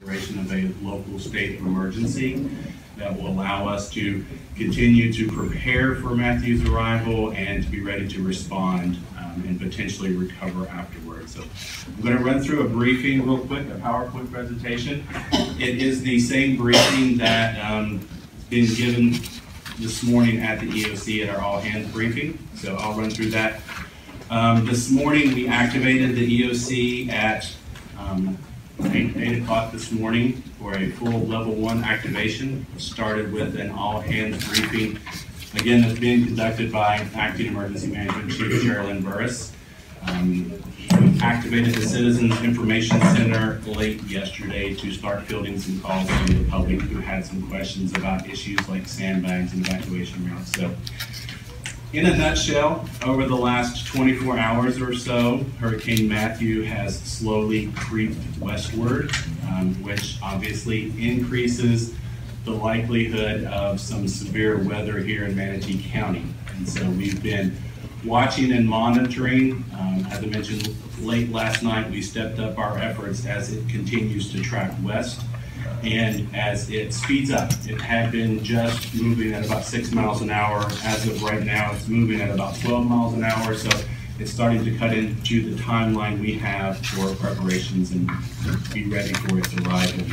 declaration of a local state of emergency that will allow us to continue to prepare for Matthew's arrival and to be ready to respond um, and potentially recover afterwards. So I'm going to run through a briefing real quick, a PowerPoint presentation. It is the same briefing that um, been given this morning at the EOC at our all-hands briefing. So I'll run through that. Um, this morning, we activated the EOC at um, 8, 8 o'clock this morning for a full level one activation. Started with an all-hands briefing. Again, that's being conducted by Acting Emergency Management Chief Sherilyn Burris. Um, activated the Citizens Information Center late yesterday to start fielding some calls from the public who had some questions about issues like sandbags and evacuation routes. So in a nutshell, over the last 24 hours or so, Hurricane Matthew has slowly creeped westward, um, which obviously increases the likelihood of some severe weather here in Manatee County. And so we've been watching and monitoring. Um, as I mentioned late last night, we stepped up our efforts as it continues to track west and as it speeds up. It had been just moving at about six miles an hour. As of right now, it's moving at about 12 miles an hour. So it's starting to cut into the timeline we have for preparations and be ready for its arrival.